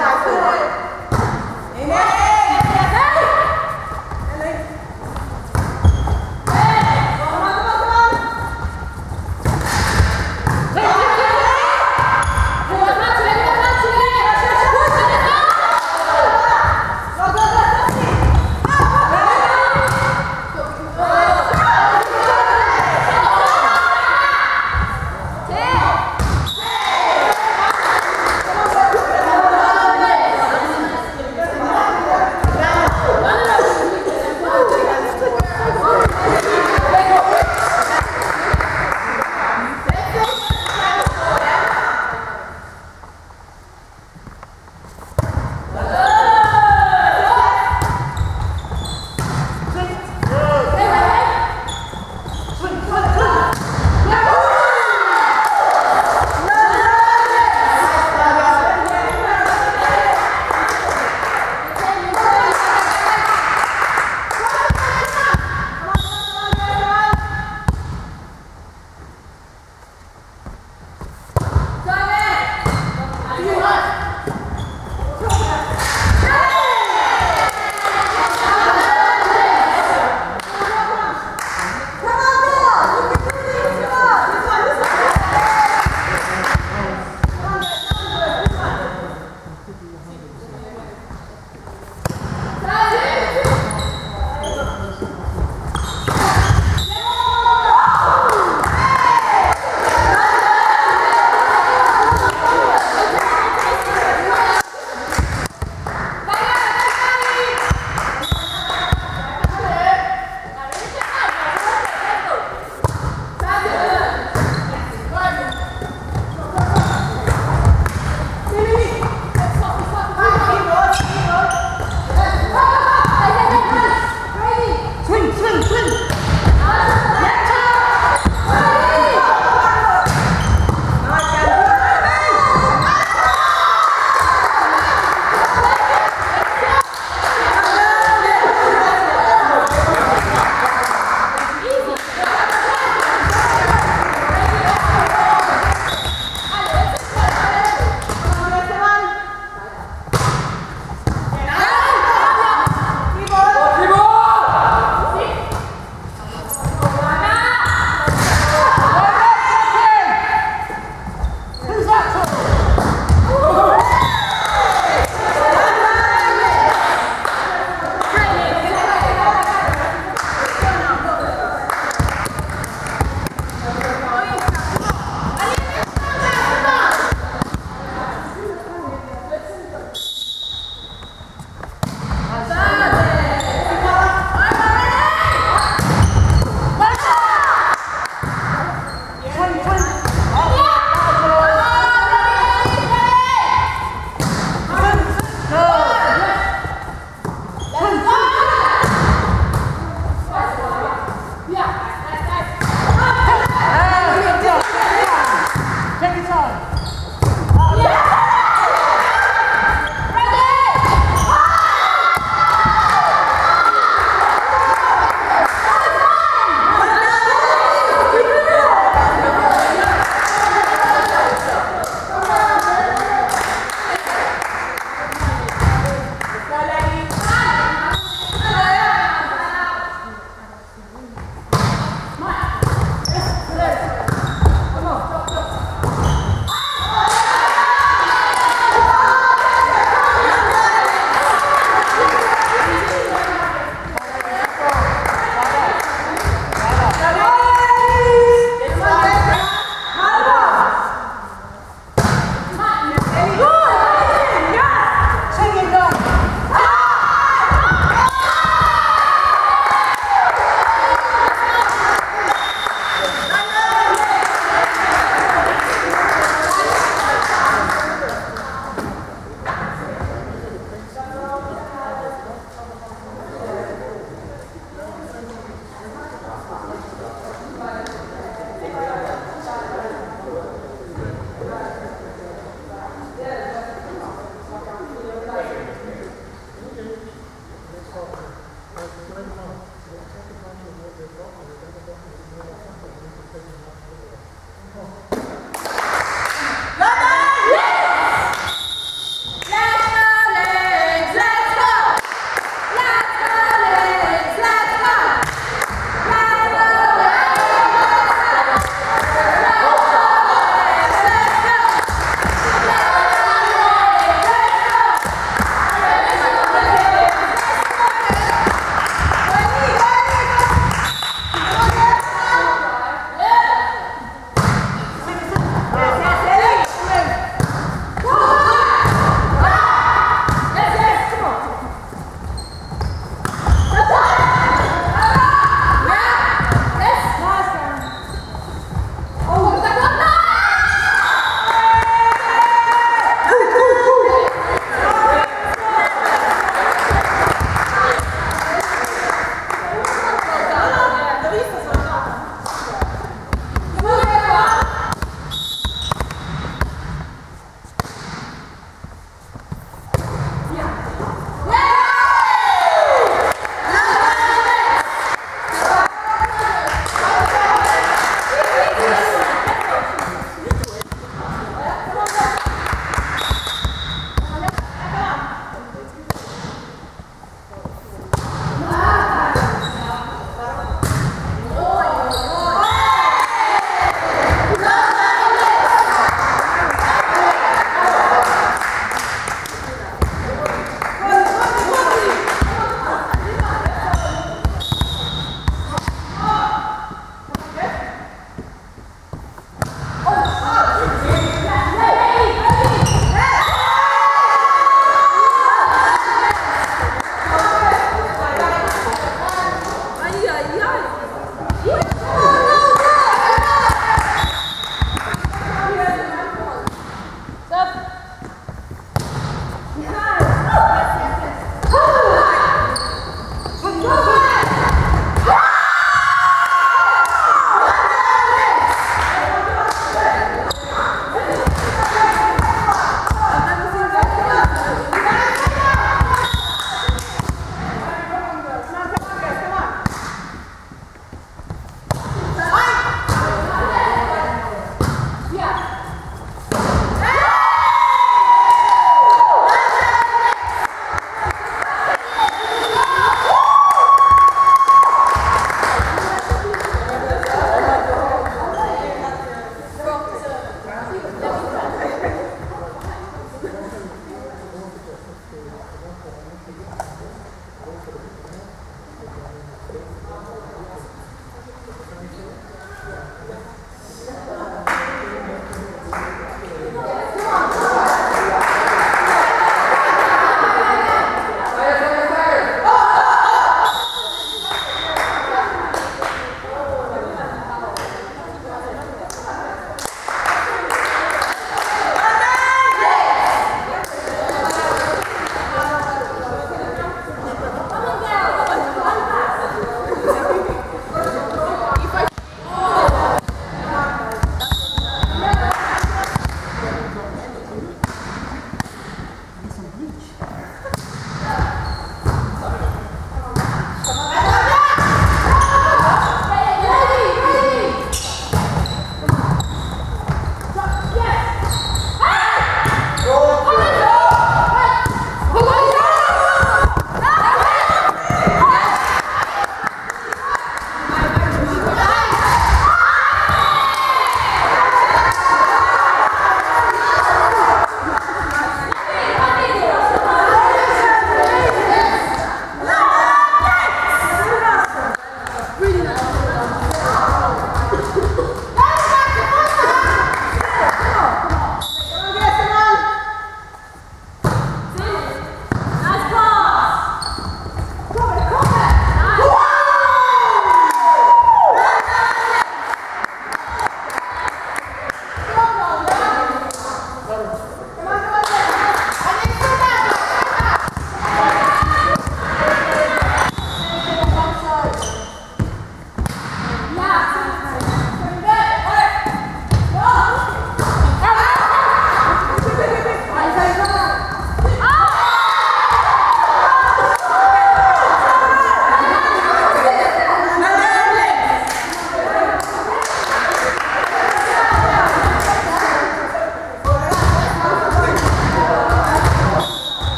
Exato. Entendeu?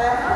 Uh -huh.